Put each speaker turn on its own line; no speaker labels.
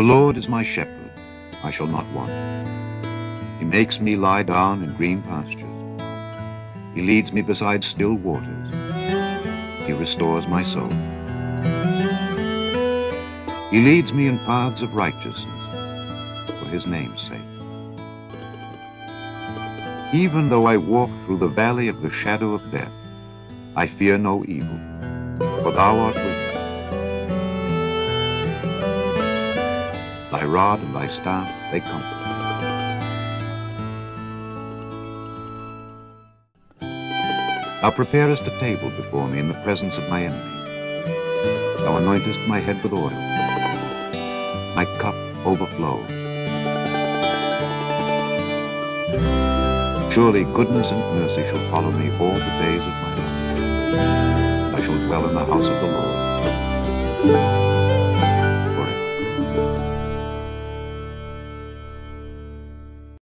The Lord is my shepherd, I shall not want. He makes me lie down in green pastures. He leads me beside still waters. He restores my soul. He leads me in paths of righteousness for his name's sake. Even though I walk through the valley of the shadow of death, I fear no evil, for thou art with me. Rod and thy staff, they comfort. Thou preparest a table before me in the presence of my enemies. Thou anointest my head with oil. My cup overflows. Surely goodness and mercy shall follow me all the days of my life. I shall dwell in the house of the Lord